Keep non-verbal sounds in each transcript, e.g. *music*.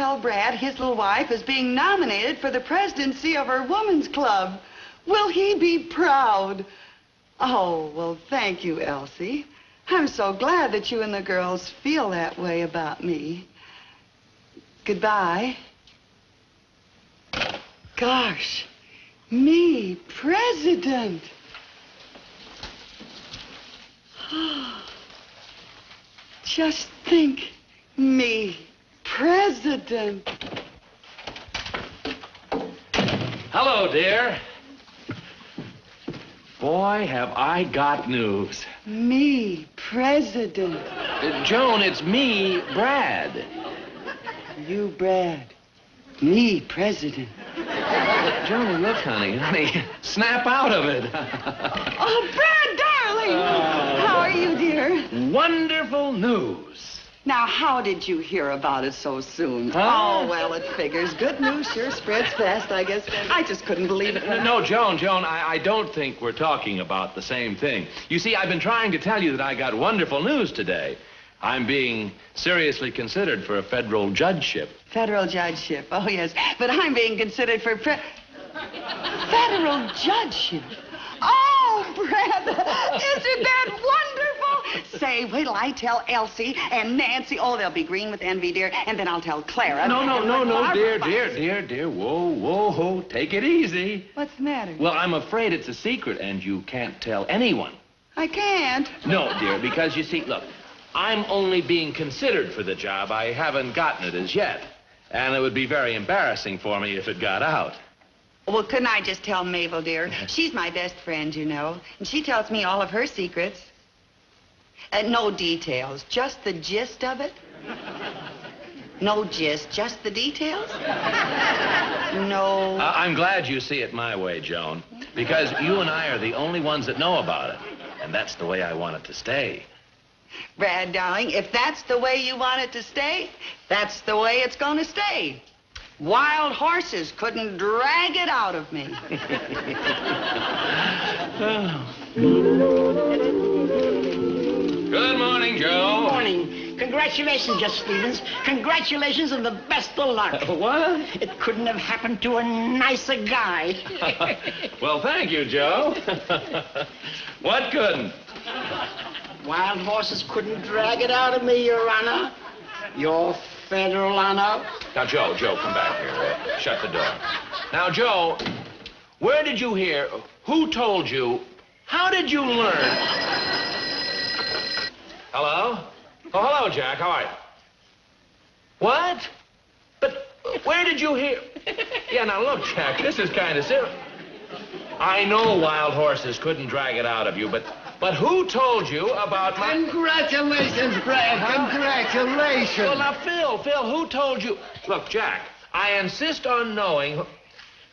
tell Brad his little wife is being nominated for the presidency of our women's club. Will he be proud? Oh, well, thank you, Elsie. I'm so glad that you and the girls feel that way about me. Goodbye. Gosh, me, president. *sighs* Just think, me, president. Hello, dear. Boy, have I got news. Me, president. Uh, Joan, it's me, Brad. You, Brad. Me, president. Joan, look, honey, honey, snap out of it. Oh, Brad, darling! How are you, dear? Wonderful news. Now, how did you hear about it so soon? Huh? Oh, well, it figures. Good news sure spreads fast, I guess. I just couldn't believe it. I- No, Joan, Joan, I, I don't think we're talking about the same thing. You see, I've been trying to tell you that I got wonderful news today. I'm being seriously considered for a federal judgeship. Federal judgeship. Oh, yes. But I'm being considered for pre- federal judgeship. Oh, Brad, *laughs* isn't that wonderful? Say, wait till I tell Elsie and Nancy. Oh, they'll be green with envy, dear. And then I'll tell Clara. No, no, no, no, dear, dear, dear, dear. Whoa, whoa, whoa. Take it easy. What's the matter? Well, I'm afraid it's a secret and you can't tell anyone. I can't. No, dear, because you see, look, I'm only being considered for the job. I haven't gotten it as yet. And it would be very embarrassing for me if it got out. Well, couldn't I just tell Mabel, dear? She's my best friend, you know. And she tells me all of her secrets. Uh, no details, just the gist of it. No gist, just the details? No. Uh, I'm glad you see it my way, Joan, because you and I are the only ones that know about it. And that's the way I want it to stay. Brad, darling, if that's the way you want it to stay, that's the way it's going to stay. Wild horses couldn't drag it out of me. Good *laughs* *laughs* Congratulations, Judge Stevens. Congratulations and the best of luck. *laughs* What? It couldn't have happened to a nicer guy. *laughs* well, thank you, Joe. *laughs* what couldn't? Wild horses couldn't drag it out of me, Your Honor. Your federal honor. Now, Joe, Joe, come back here. Uh, shut the door. Now, Joe, where did you hear? Who told you? How did you learn? Hello? Oh, hello, Jack. How are you? What? But where did you hear? Yeah, now look, Jack, this is kind of serious. I know wild horses couldn't drag it out of you, but but who told you about my? Congratulations, Brad. Uh-huh. Congratulations. Well, now, Phil, Phil, who told you? Look, Jack, I insist on knowing.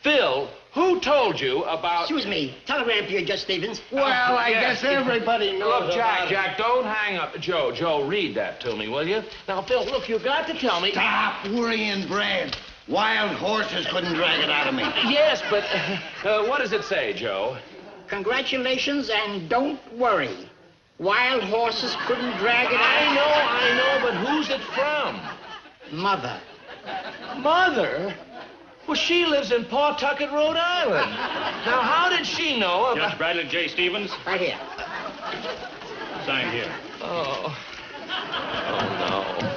Phil, who told you about? Excuse me. Telegram for you, Judge Stevens. Well, I Yes. guess everybody knows Look, Jack, about it. Jack, don't hang up. Joe, Joe, read that to me, will you? Now, Phil, look, You've got to tell me. Stop worrying, Brad. Wild horses couldn't drag it out of me. Yes, but uh, what does it say, Joe? Congratulations and don't worry. Wild horses couldn't drag it I know, I know, but who's it from? Mother. Mother? Well, she lives in Pawtucket, Rhode Island. Now, how did she know about... Judge Bradley J. Stevens, Right here. Sign here. Oh. Oh, no.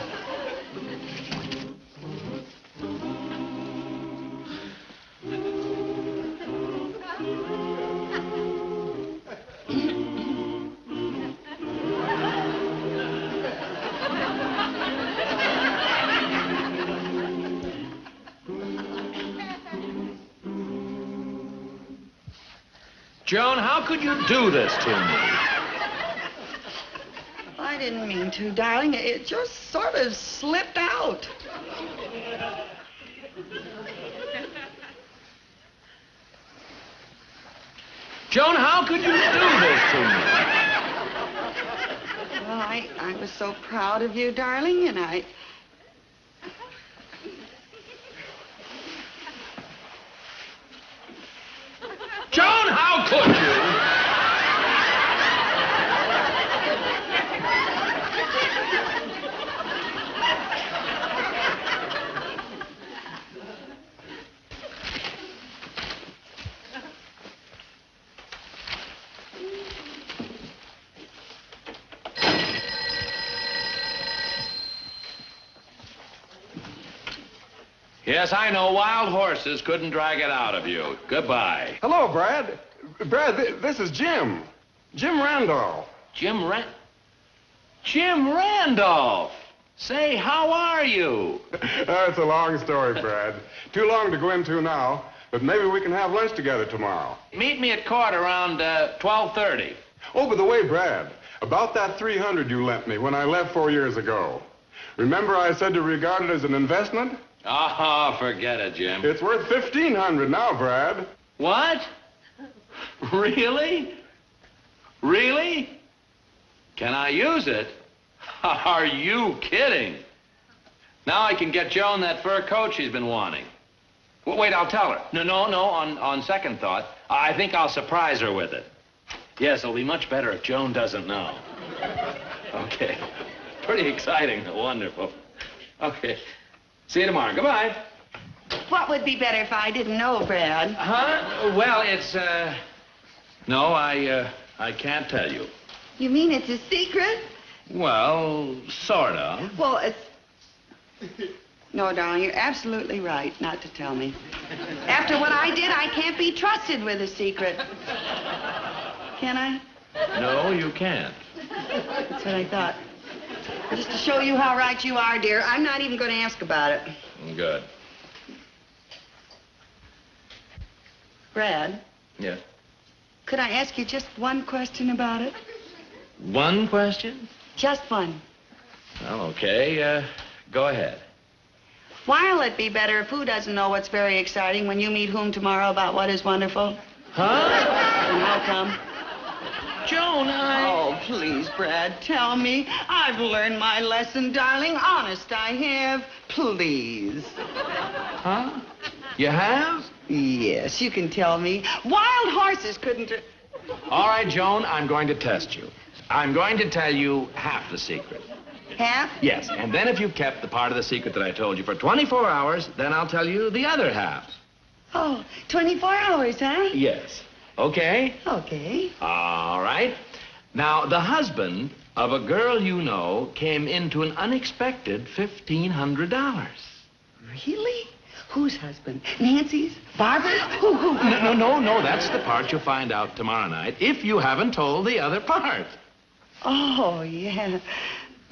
Joan, how could you do this to me? I didn't mean to, darling. It just sort of slipped out. Joan, how could you do this to me? Well, I, I was so proud of you, darling, and I. Joan, how could you? Yes, I know. Wild horses couldn't drag it out of you. Goodbye. Hello, Brad. Brad, th- this is Jim. Jim Randolph. Jim Ran... Jim Randolph! Say, how are you? *laughs* Oh, it's a long story, Brad. *laughs* Too long to go into now, but maybe we can have lunch together tomorrow. Meet me at court around uh, 12.30. Oh, by the way, Brad, about that 300 you lent me when I left four years ago. Remember I said to regard it as an investment? Oh, forget it, Jim. It's worth 1500 now, Brad. What? Really? Really? Can I use it? *laughs* Are you kidding? Now I can get Joan that fur coat she's been wanting. Well, wait, I'll tell her. No, no, no, on, on second thought, I think I'll surprise her with it. Yes, it'll be much better if Joan doesn't know. *laughs* Okay. Pretty exciting. Wonderful. Okay. See you tomorrow. Goodbye. What would be better if I didn't know, Brad? Huh? Well, it's, uh... No, I, uh, I can't tell you. You mean it's a secret? Well, sort of. Well, it's. No, darling, you're absolutely right not to tell me. After what I did, I can't be trusted with a secret. Can I? No, you can't. That's what I thought. Just to show you how right you are, dear, I'm not even going to ask about it. Good. Brad, Yeah. could I ask you just one question about it? One question? Just one. Well, okay. Uh, go ahead. Why'll it be better if who doesn't know what's very exciting when you meet whom tomorrow about what is wonderful? Huh? And how come? Joan, I... Oh, please, Brad, tell me. I've learned my lesson, darling. Honest, I have. Please. Huh? You have? Yes, you can tell me. Wild horses couldn't. All right, Joan, I'm going to test you. I'm going to tell you half the secret. Half? Yes, and then if you've kept the part of the secret that I told you for 24 hours, then I'll tell you the other half. Oh, 24 hours, huh? Yes. Okay? Okay. All right. Now, the husband of a girl you know came into an unexpected $1,500. Really? Whose husband? Nancy's? Barbara's? *laughs* Who, who? No, no, no, no. That's the part you'll find out tomorrow night if you haven't told the other part. Oh, yeah.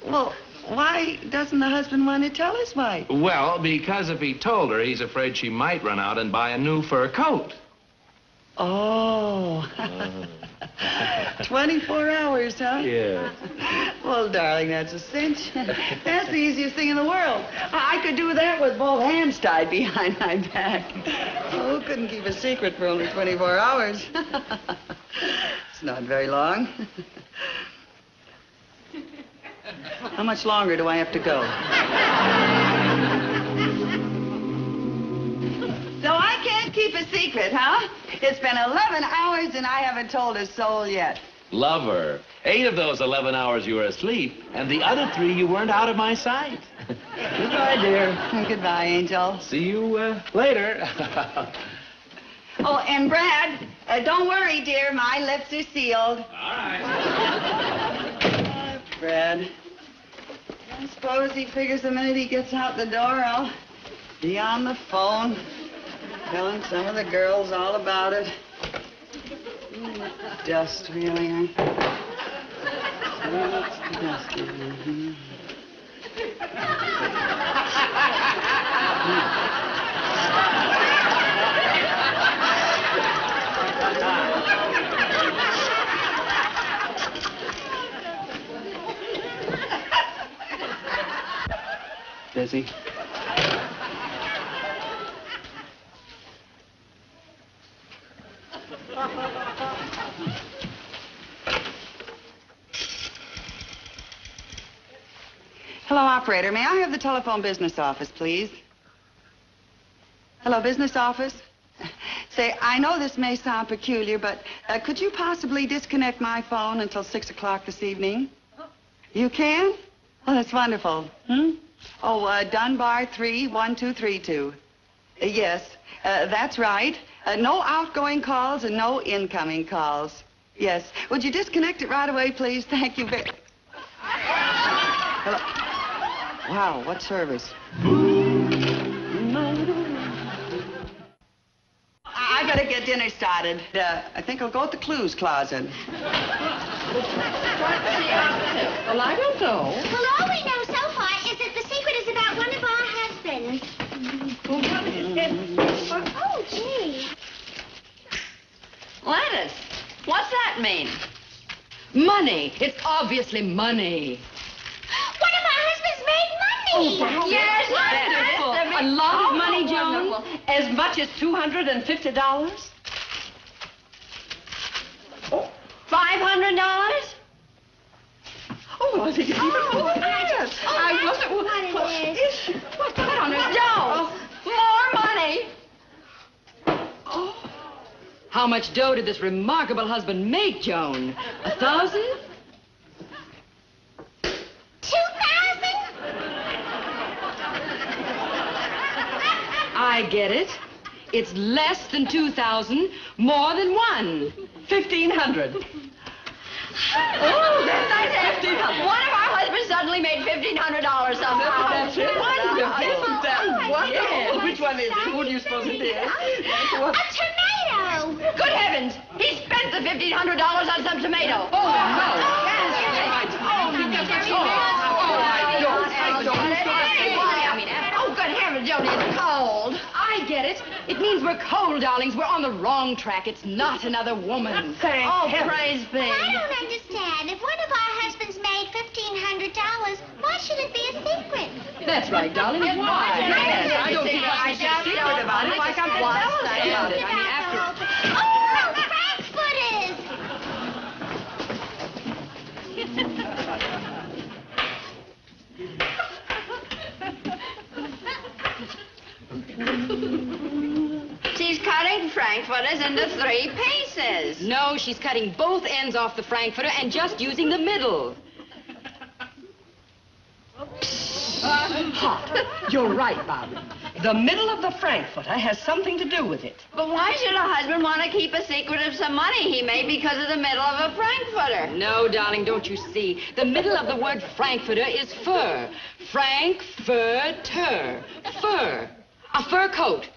Well, why doesn't the husband want to tell his wife? Well, because if he told her, he's afraid she might run out and buy a new fur coat. Oh. *laughs* 24 hours, huh? Yeah. Well, darling, that's a cinch. That's the easiest thing in the world. I I could do that with both hands tied behind my back. Oh, who couldn't keep a secret for only 24 hours? it's not very long. How much longer do I have to go? So I can't keep a secret, huh? It's been 11 hours and I haven't told a soul yet. Lover. Eight of those 11 hours you were asleep, and the other three you weren't out of my sight. *laughs* Goodbye, dear. Goodbye, Angel. See you uh, later. Oh, and Brad, uh, don't worry, dear. My lips are sealed. All right. Uh, Brad. I suppose he figures the minute he gets out the door, I'll be on the phone telling some of the girls all about it. Dust, really, huh? Dust in. Mm -hmm. Busy. Operator. May I have the telephone business office, please? Hello, business office? *laughs* Say, I know this may sound peculiar, but uh, could you possibly disconnect my phone until 6 o'clock this evening? You can? Oh, that's wonderful. Hmm? Oh, uh, Dunbar 31232. Uh, yes, uh, that's right. Uh, no outgoing calls and no incoming calls. Yes. Would you disconnect it right away, please? *laughs* Thank you very... Hello? Wow, what service? I I better get dinner started. Uh, I think I'll go at the clues closet. Well, I don't know. Well, all we know so far is that the secret is about one of our husbands. Oh, gee. Gladys, what's that mean? Money. It's obviously money. One of our husbands money. yes, wonderful. A lot of money, Joan? As much as $250? Five hundred dollars? Oh, oh I think it's even more than I that. oh, I wasn't... what it is. What, what on earth? Joan! More money! Oh. How much dough did this remarkable husband make, Joan? A thousand? Two thousand? I get it. It's less than two thousand, more than one. 1500 Oh, that's nice. One of our husbands suddenly made fifteen hundred dollars somehow. That's wonderful. Isn't that wonderful? Oh, yes. Which one is it? Who do you suppose it is? A tomato. Good heavens! He spent the fifteen hundred dollars on some tomato. Oh no! Oh, good heavens, Jody, it's cold. I get it. It means we're cold, darlings. We're on the wrong track. It's not another woman. Thank oh, heaven. praise be. I don't understand. If one of our husbands made fifteen hundred dollars, why should it be a secret? That's right, darling. Why? Yes, I don't think I should just secret don't about it. Why can't they tell us about it? I mean, after... Oh, *laughs* Frankfurters! *laughs* She's cutting frankfurters into three pieces. No, she's cutting both ends off the frankfurter and just using the middle. Hot. You're right, Bob. The middle of the Frankfurter has something to do with it. But why should a husband want to keep a secret of some money he made because of the middle of a frankfurter? No, darling, don't you see? The middle of the word frankfurter is fur. Frankfurter. Fur. A fur coat.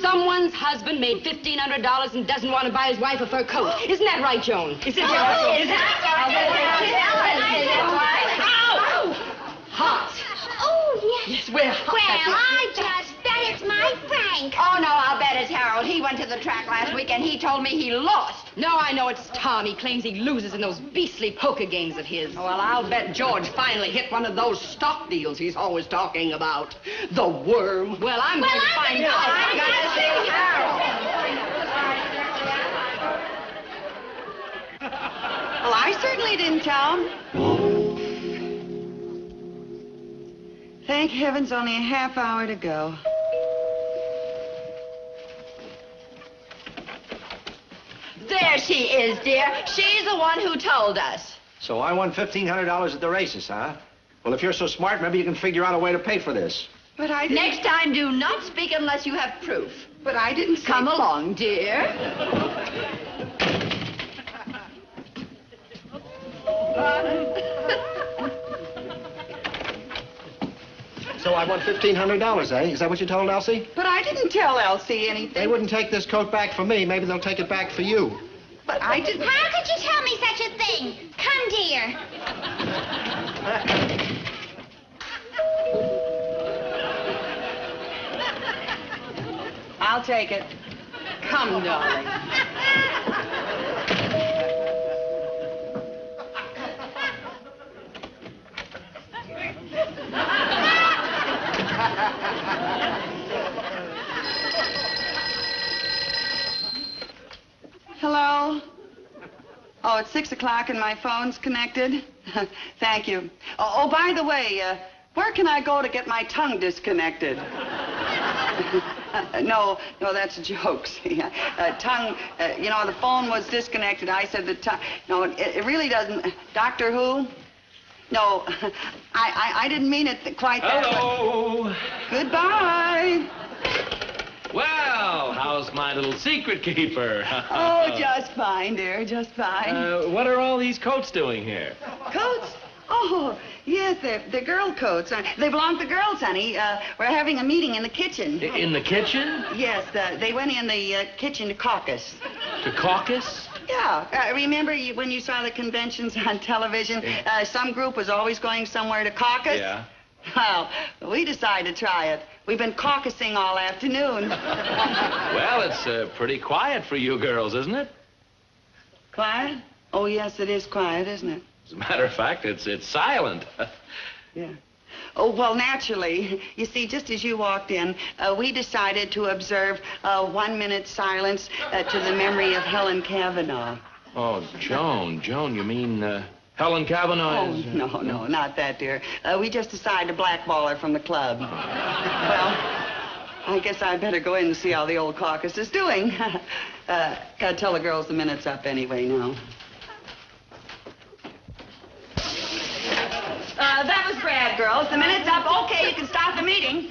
Someone's husband made $1,500 and doesn't want to buy his wife a fur coat. Isn't that right, Joan? Is it? Oh, is it? Ow! Hot. Oh, yes. Yes, we're hot. Well, I just bet it's my Frank. Oh, no, I'll bet it's Harold. He went to the track last week and he told me he lost. No, I know it's Tom. He claims he loses in those beastly poker games of his. Well, I'll bet George finally hit one of those stock deals he's always talking about. The worm. Well, I'm Well, going to I'm find out. go. I gotta see Harold. Well, I certainly didn't tell him. Thank heavens, only a half hour to go. There she is, dear. She's the one who told us. So I won $1,500 at the races, huh? Well, if you're so smart, maybe you can figure out a way to pay for this. But I didn't. Next time, do not speak unless you have proof. But I didn't say... Come along, dear. *laughs* So I want $1,500, eh? Is that what you told Elsie? But I didn't tell Elsie anything. They wouldn't take this coat back for me. Maybe they'll take it back for you. But I didn't... How could you tell me such a thing? Come, dear. I'll take it. Come, darling. *laughs* Hello? Oh, it's six o'clock and my phone's connected? *laughs* Thank you. Oh, oh, by the way, uh, where can I go to get my tongue disconnected? *laughs* No, no, that's jokes. *laughs* Yeah. uh, tongue, uh, you know, the phone was disconnected. I said the tongue. No, it, it really doesn't. Doctor Who? No, *laughs* I, I, I didn't mean it quite that way. Hello. Goodbye. Well, how's my little secret keeper? *laughs* Oh, just fine, dear, just fine. Uh, what are all these coats doing here? Coats? Oh, yes, they're, they're girl coats. Uh, they belong to girls, honey. Uh, we're having a meeting in the kitchen. In the kitchen? Yes, uh, they went in the uh, kitchen to caucus. To caucus? Yeah. Uh, remember you, when you saw the conventions on television? Uh, some group was always going somewhere to caucus? Yeah. Well, we decided to try it. We've been caucusing all afternoon. *laughs* Well, it's uh, pretty quiet for you girls, isn't it? quiet? Oh, yes, it is quiet, isn't it? As a matter of fact, it's it's silent. *laughs* Yeah. Oh, well, naturally. You see, just as you walked in, uh, we decided to observe uh, one minute silence uh, to the memory of Helen Kavanaugh. oh, Joan, Joan, you mean uh, Helen Kavanaugh Oh, is... uh, no, no, not that, dear. Uh, we just decided to blackball her from the club. *laughs* well, I guess I'd better go in and see how the old caucus is doing. *laughs* uh, gotta tell the girls the minute's up anyway now. Uh, that was Brad, girls. The minute's up. Okay, you can start the meeting.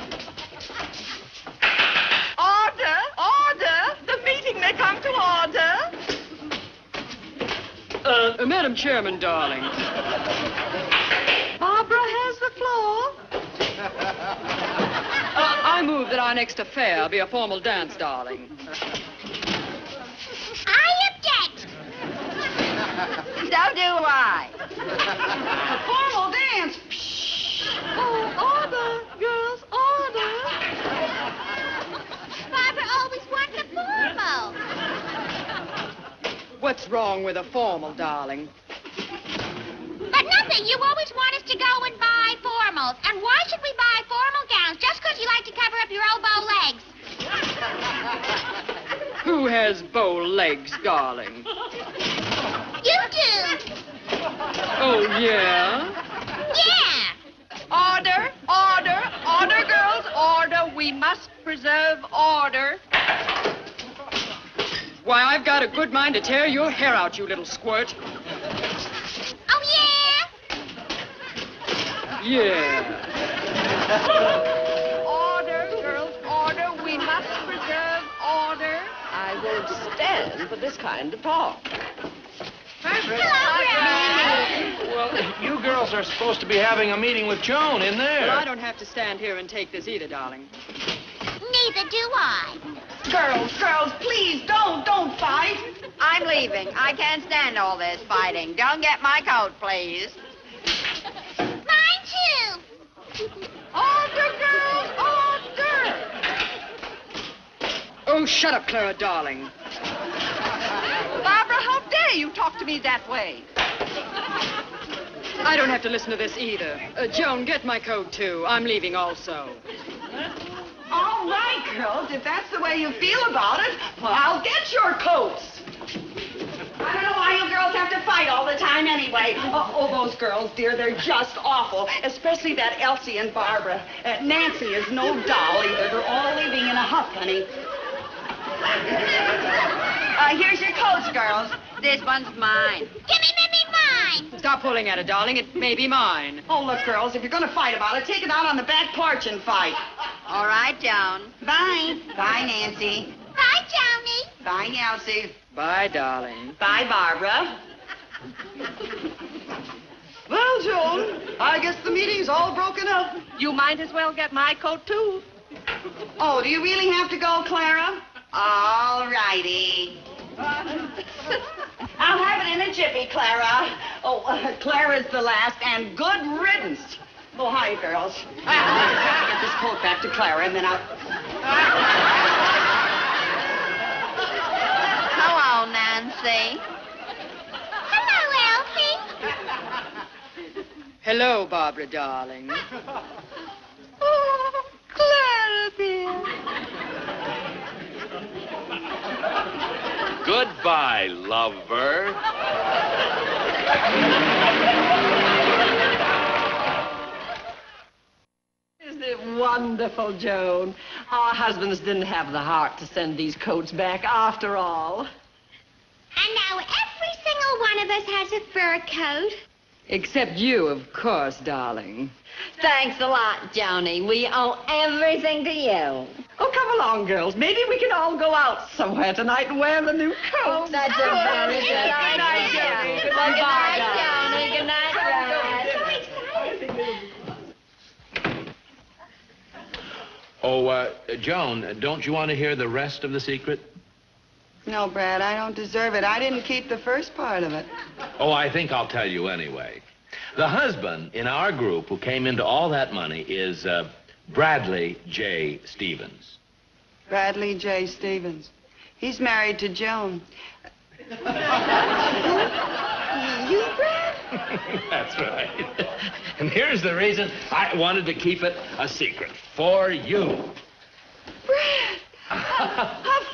Order! Order! The meeting may come to order. Uh, Madam Chairman, darling. Barbara has the floor. *laughs* Uh, I move that our next affair be a formal dance, darling. I object. So do I. A formal dance. Oh, order, girls, order. Barbara always wants a formal. What's wrong with a formal, darling? But nothing. You always want us to go and buy formals. And why should we buy formal gowns? Just because you like to cover up your elbow legs. *laughs* Who has bow legs, darling? You do. Oh, yeah? Yeah. Order, order, order, girls, order. We must preserve order. Why, I've got a good mind to tear your hair out, you little squirt. Oh, yeah? Yeah. Order, girls, order. We must preserve order. I won't stand for this kind of talk. Well, you girls are supposed to be having a meeting with Joan in there. Well, I don't have to stand here and take this either, darling. Neither do I. Girls, girls, please don't, don't fight. I'm leaving. I can't stand all this fighting. Don't get my coat, please. Mine too. Order, girls, order. Oh, shut up, Clara, darling. Barbara, how dare you talk to me that way? I don't have to listen to this either. Uh, Joan, get my coat, too. I'm leaving also. All right, girls, if that's the way you feel about it, well, I'll get your coats. I don't know why you girls have to fight all the time anyway. Oh, oh, those girls, dear, they're just awful, especially that Elsie and Barbara. Uh, Nancy is no doll either. They're all living in a huff, honey. Uh, here's your coats, girls. This one's mine. Gimme, Mimmy, mine. Stop pulling at it, darling. It may be mine. Oh, look, girls, if you're going to fight about it, take it out on the back porch and fight. All right, Joan. Bye. Bye, Nancy. Bye, Johnny. Bye, Elsie. Bye, darling. Bye, Barbara. Well, Joan, I guess the meeting's all broken up. You might as well get my coat, too. Oh, do you really have to go, Clara? All righty. *laughs* I'll have it in a jiffy, Clara. Oh, uh, Clara's the last, and good riddance. Oh, hi, girls. *laughs* I'll get this coat back to Clara, and then I'll... Hello, Nancy. Hello, Elsie. Hello, Barbara, darling. *laughs* Oh, Goodbye, lover. Isn't it wonderful, Joan? Our husbands didn't have the heart to send these coats back after all. And now every single one of us has a fur coat. Except you, of course, darling. Thanks a lot, Joni. We owe everything to you. Oh, come along, girls. Maybe we can all go out somewhere tonight and wear the new coats. That's a very good Good idea. night, Joni. Good night, darling. Joni. Good night, Brad. Oh, uh, Joan, don't you want to hear the rest of the secret? No, Brad, I don't deserve it. I didn't keep the first part of it. Oh, I think I'll tell you anyway. The husband in our group who came into all that money is uh, Bradley J. Stevens. Bradley J. Stevens. He's married to Joan. *laughs* you, Brad? *laughs* That's right. and here's the reason I wanted to keep it a secret for you. Brad! A, a fur coat!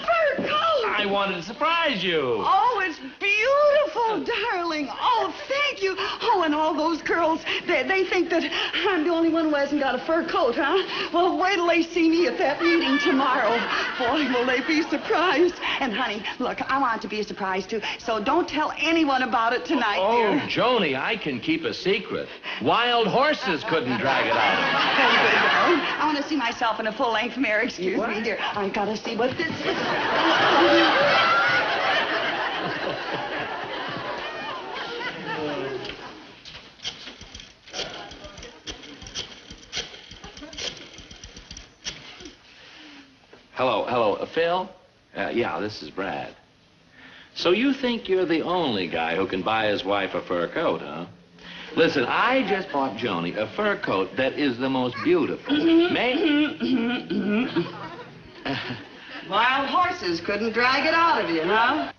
I wanted to surprise you. Oh, it's beautiful, darling. Oh, thank you. Oh, and all those girls, they, they think that I'm the only one who hasn't got a fur coat, huh? Well, wait till they see me at that meeting tomorrow. Boy, will they be surprised. And, honey, look, I want to be a surprise, too. So don't tell anyone about it tonight, Oh, dear. Joni, I can keep a secret. Wild horses couldn't drag it out. Very good, darling. I want to see myself in a full-length mirror. Excuse me, dear. I gotta see what this is. Hello, hello, uh, Phil? Uh, yeah, this is Brad. So you think you're the only guy who can buy his wife a fur coat, huh? Listen, I just bought Joni a fur coat that is the most beautiful. May... *laughs* Wild horses couldn't drag it out of you, huh?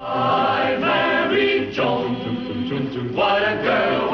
I married Joan. What a girl,